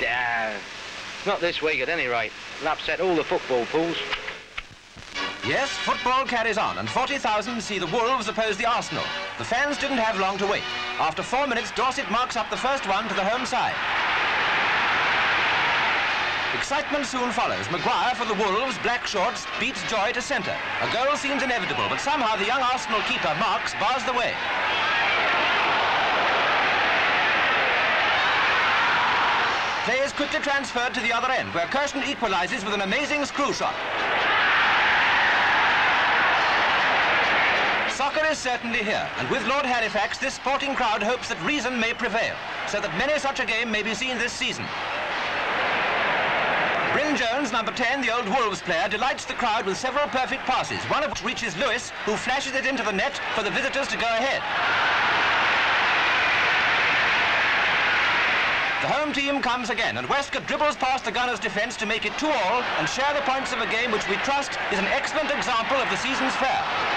Yeah, not this week at any rate. It'll upset all the football pools. Yes, football carries on, and 40,000 see the Wolves oppose the Arsenal. The fans didn't have long to wait. After four minutes, Dorsett marks up the first one to the home side. Excitement soon follows. Maguire for the Wolves, black shorts, beats Joy to centre. A goal seems inevitable, but somehow the young Arsenal keeper, Marks, bars the way. Play is quickly transferred to the other end, where Kirchen equalises with an amazing screw shot. Soccer is certainly here, and with Lord Halifax, this sporting crowd hopes that reason may prevail, so that many such a game may be seen this season. Bryn Jones, number 10, the old Wolves player, delights the crowd with several perfect passes, one of which reaches Lewis, who flashes it into the net for the visitors to go ahead. The home team comes again, and Westcott dribbles past the Gunners' defence to make it two all and share the points of a game which we trust is an excellent example of the season's fare.